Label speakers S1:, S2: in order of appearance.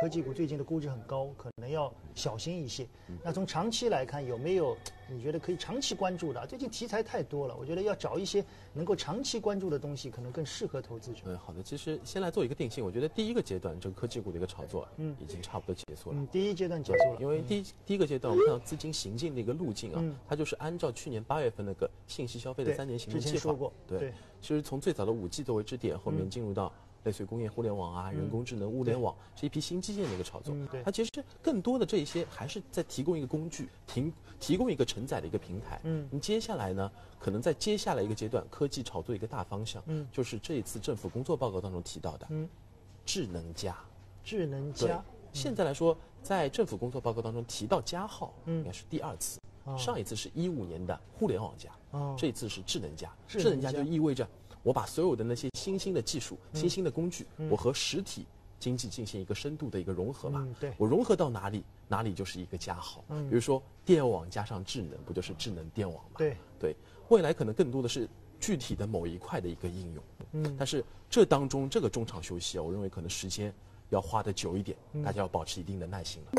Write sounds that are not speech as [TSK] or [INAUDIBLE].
S1: 科技股最近的估值很高，可能要小心一些。那从长期来看，有没有 [TSK] 你觉得可以长期关注的？最近题材太多了，我觉得要找一些能够长期关注的东西，可能更适合投资者。
S2: 嗯，好的。其实先来做一个定性，我觉得第一个阶段这个科技股的一个炒作，嗯，已经差不多结束了。
S1: 嗯，第一阶段结束了。
S2: 因为第一第一个阶段，我们看到资金行进的一个路径啊，它就是按照去年八月份那个信息消费的三年行动计划。对，其实从最早的五 G 作为支点，后面进入到。类似于工业互联网啊、人工智能、物联网这一批新基建的一个炒作，它其实更多的这一些还是在提供一个工具，提提供一个承载的一个平台。嗯，你接下来呢，可能在接下来一个阶段，科技炒作一个大方向，嗯，就是这一次政府工作报告当中提到的，嗯，智能家，
S1: 智能家。
S2: 现在来说，在政府工作报告当中提到加号，应该是第二次，上一次是一五年的互联网加，这一次是智能加，智能加就意味着。我把所有的那些新兴的技术、新兴的工具，我和实体经济进行一个深度的一个融合嘛？
S1: 对，
S2: 我融合到哪里，哪里就是一个加号。嗯，比如说电网加上智能，不就是智能电网嘛？
S1: 对，
S2: 对，未来可能更多的是具体的某一块的一个应用。嗯，但是这当中这个中场休息啊，我认为可能时间要花的久一点，大家要保持一定的耐心了。